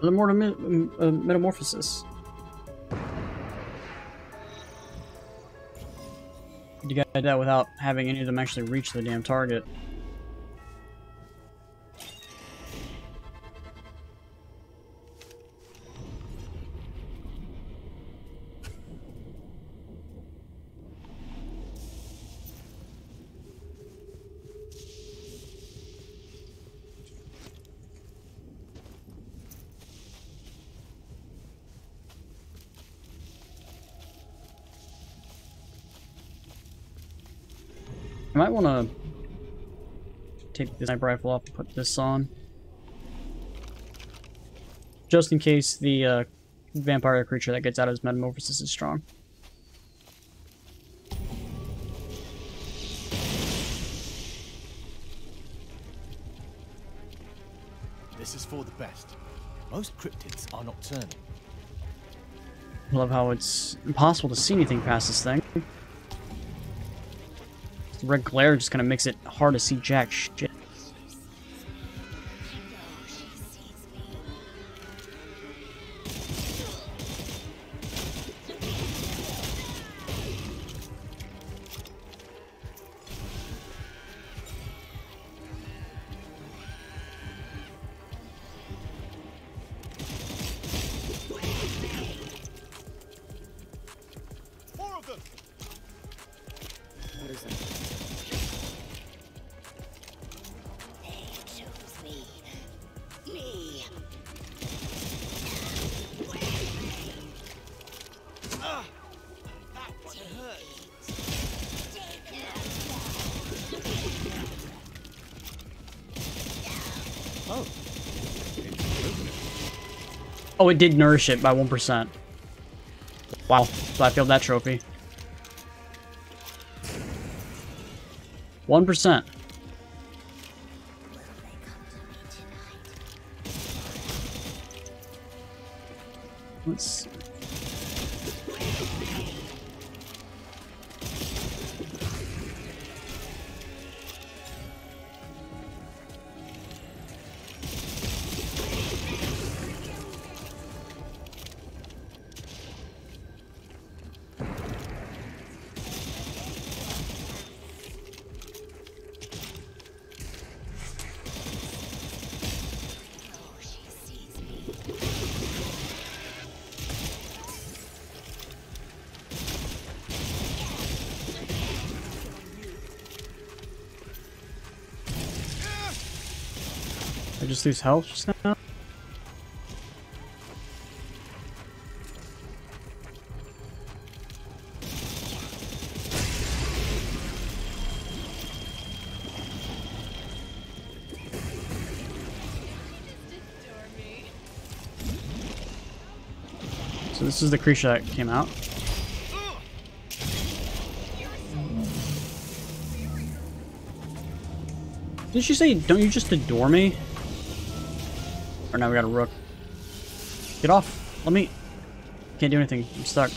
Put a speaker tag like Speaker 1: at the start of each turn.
Speaker 1: The uh, metamorphosis. You got that without having any of them actually reach the damn target. I might want to take this sniper rifle off and put this on. Just in case the uh, vampire creature that gets out of his metamorphosis is strong.
Speaker 2: This is for the best. Most cryptids are nocturnal.
Speaker 1: I love how it's impossible to see anything past this thing. Red glare just kind of makes it hard to see jack shit. Oh, it did nourish it by 1%. Wow, so I failed that trophy. 1%. Let's I just lose health just now? So this is the creature that came out. Did you say, don't you just adore me? Or now we got a rook. Get off. Let me... Can't do anything. I'm stuck.